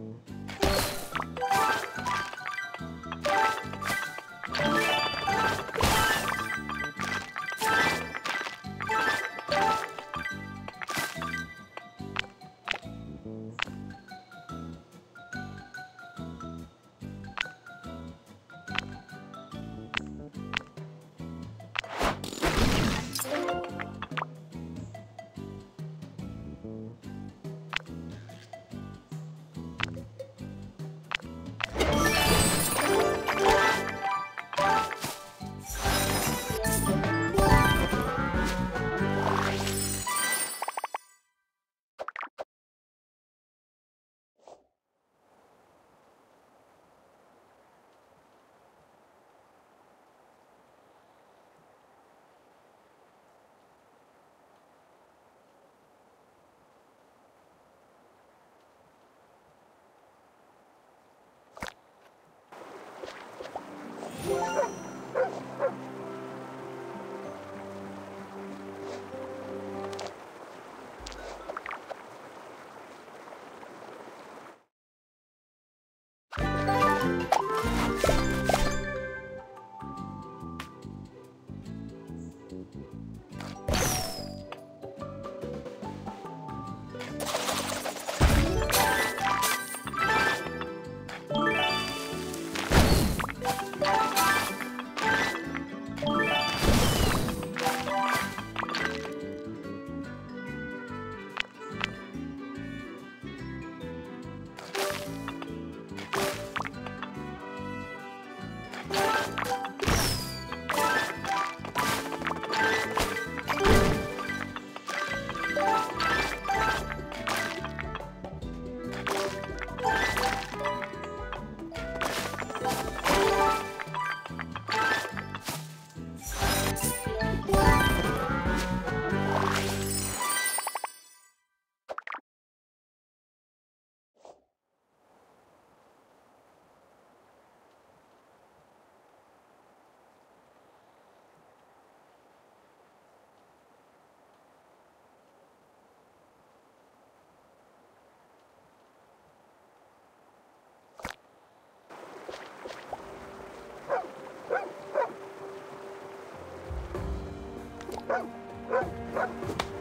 Tchau. You